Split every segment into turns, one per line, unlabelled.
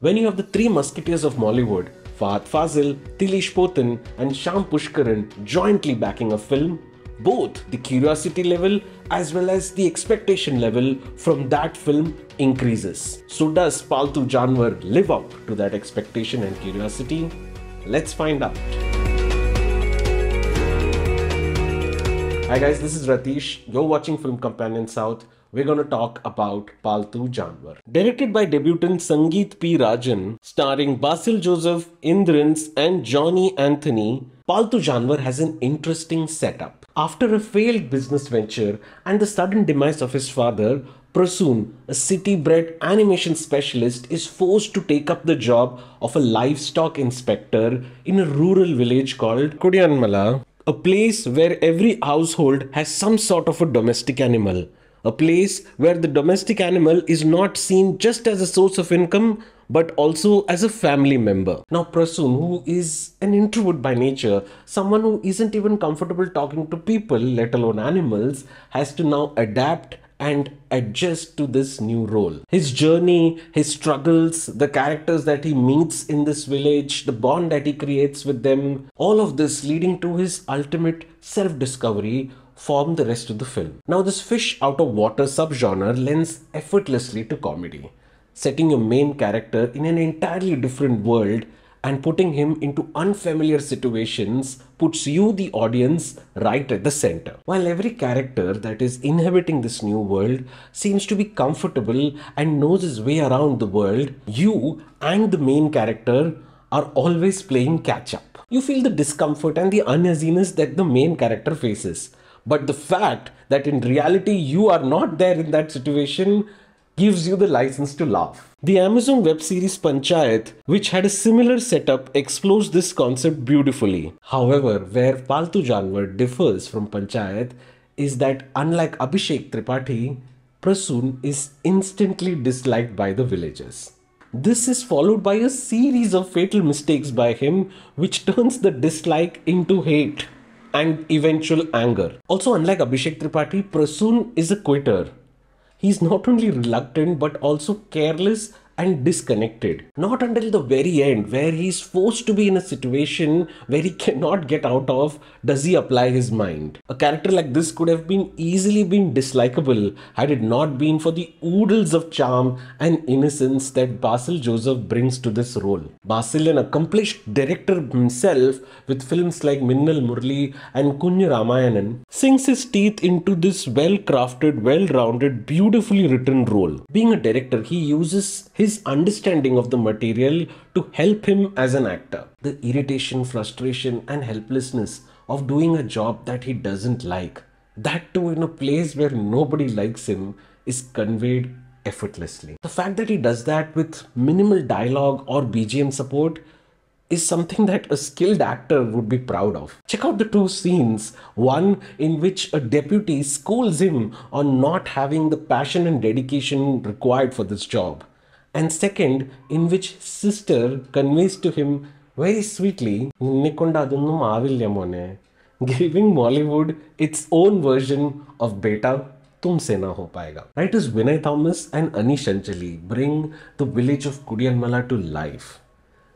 When you have the three musketeers of Mollywood, Fahadh Faasil, Dileesh Pothan, and Syam Pushkaran jointly backing a film, both the curiosity level as well as the expectation level from that film increases. So, does Palthu Janwar live up to that expectation and curiosity? Let's find out. Hi guys, this is Ratish. You're watching Film Companion South. We're going to talk about Palthu Janwar. Directed by debutant Sangeeth P. Rajan, starring Basil Joseph, Indrans, and Johnny Antony, Palthu Janwar has an interesting setup. After a failed business venture and the sudden demise of his father, Prasoon, a city bred animation specialist, is forced to take up the job of a livestock inspector in a rural village called Kudiyanmala, a place where every household has some sort of a domestic animal. A place where the domestic animal is not seen just as a source of income but also as a family member. Now, Prasoon, who is an introvert by nature, someone who isn't even comfortable talking to people, let alone animals, has to now adapt and adjust to this new role. His journey, his struggles, the characters that he meets in this village, the bond that he creates with them, all of this leading to his ultimate self discovery form the rest of the film. Now, this fish out of water subgenre lends effortlessly to comedy, setting your main character in an entirely different world and putting him into unfamiliar situations puts you, the audience, right at the center. While every character that is inhabiting this new world seems to be comfortable and knows his way around the world, you and the main character are always playing catch up. You feel the discomfort and the uneasiness that the main character faces. But the fact that in reality you are not there in that situation gives you the license to laugh. The Amazon web series Panchayat, which had a similar setup, explores this concept beautifully. However, where Palthu Janwar differs from Panchayat is that unlike Abhishek Tripathi, Prasoon is instantly disliked by the villagers. This is followed by a series of fatal mistakes by him, which turns the dislike into hate and eventual anger. Also, unlike Abhishek Tripathi, Prasoon is a quitter he's not only reluctant but also careless and disconnected. Not until the very end, where he's forced to be in a situation where he cannot get out of, does he apply his mind. A character like this could have been easily been dislikable had it not been for the oodles of charm and innocence that Basil Joseph brings to this role. Basil, an accomplished director himself with films like Minnal Murali and Kunjiramayanam, sinks his teeth into this well-crafted, well-rounded, beautifully written role. Being a director, he uses his his understanding of the material to help him as an actor. The irritation, frustration, and helplessness of doing a job that he doesn't like, that too in a place where nobody likes him, is conveyed effortlessly. The fact that he does that with minimal dialogue or BGM support is something that a skilled actor would be proud of. Check out the two scenes. One in which a deputy scolds him on not having the passion and dedication required for this job and second in which sister conveys to him very sweetly, giving Mollywood its own version of beta Tumse Na Ho Payega writers Vinay Thomas and Anish Anjali bring the village of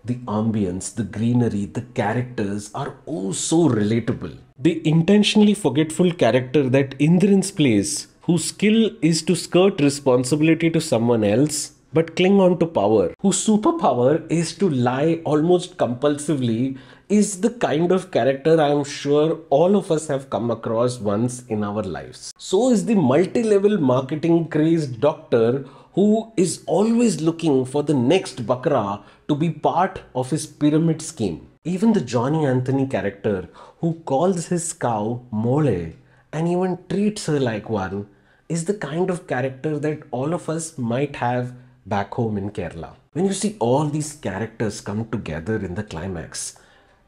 The ambience, the greenery, the characters are oh so relatable. The intentionally forgetful character that Indrans plays, whose skill is to skirt responsibility to someone else, but cling on to power, whose superpower is to lie almost compulsively, is the kind of character I am sure all of us have come across once in our lives. So is the multi level marketing crazed doctor who is always looking for the next Bakra to be part of his pyramid scheme. Even the Johnny Antony character who calls his cow Mole and even treats her like one is the kind of character that all of us might have back home in Kerala. When you see all these characters come together in the climax,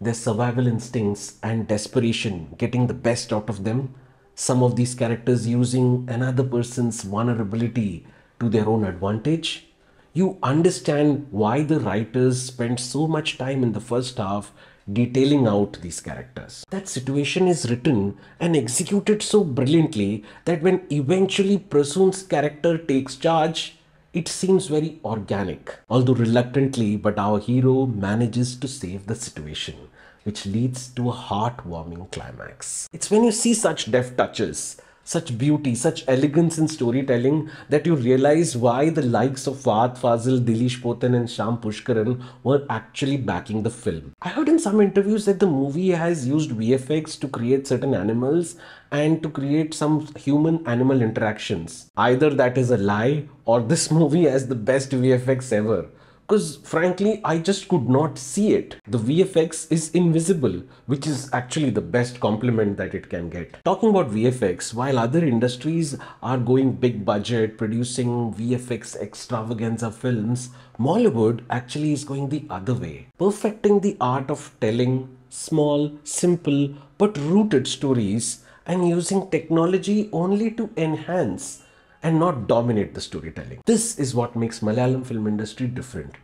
their survival instincts and desperation getting the best out of them, some of these characters using another person's vulnerability to their own advantage, you understand why the writers spent so much time in the first half detailing out these characters. That situation is written and executed so brilliantly that when eventually Prasoon's character takes charge, it seems very organic, although reluctantly, but our hero manages to save the situation, which leads to a heartwarming climax. It's when you see such deft touches, such beauty, such elegance in storytelling that you realize why the likes of Fahadh Faasil, Dileesh Pothan, and Syam Pushkaran were actually backing the film. I heard in some interviews that the movie has used VFX to create certain animals and to create some human animal interactions. Either that is a lie or this movie has the best VFX ever because frankly I just could not see it. The VFX is invisible which is actually the best compliment that it can get. Talking about VFX, while other industries are going big budget producing VFX extravaganza films, Mollywood actually is going the other way, perfecting the art of telling small, simple but rooted stories and using technology only to enhance and not dominate the storytelling. This is what makes Malayalam film industry different.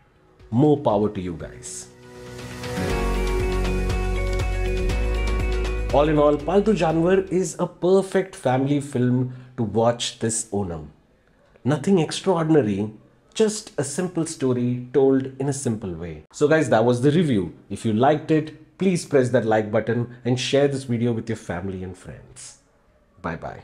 More power to you guys. All in all, Palthu Janwar is a perfect family film to watch this Onam. Nothing extraordinary, just a simple story told in a simple way. So guys, that was the review. If you liked it, please press that like button and share this video with your family and friends. Bye bye.